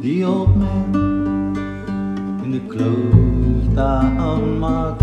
the old man in the closed down.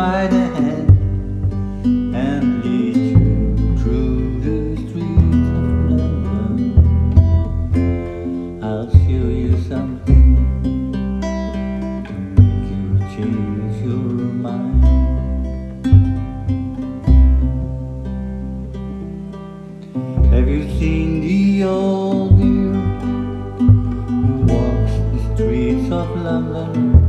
by the hand and lead you through the streets of London. I'll show you something to make you change your mind. Have you seen the old dear who walks the streets of London?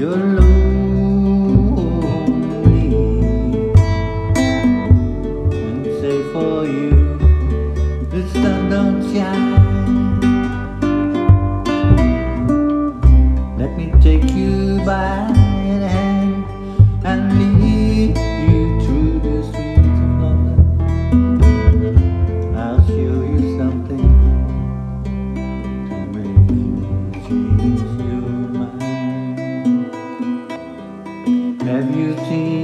You're love. Have you seen?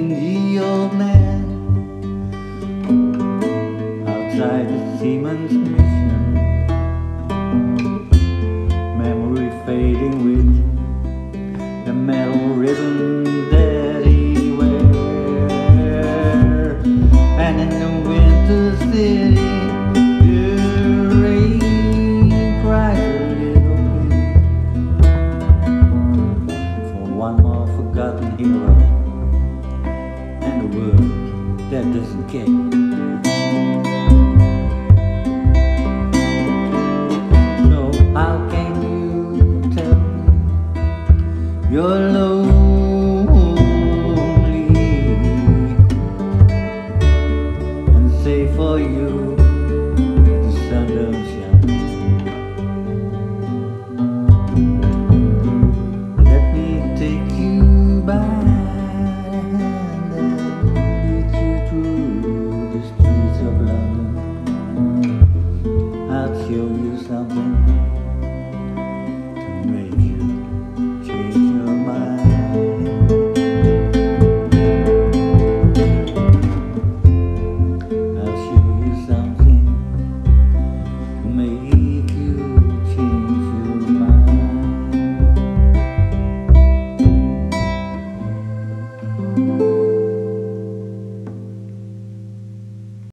that doesn't care. So how can you tell me your love?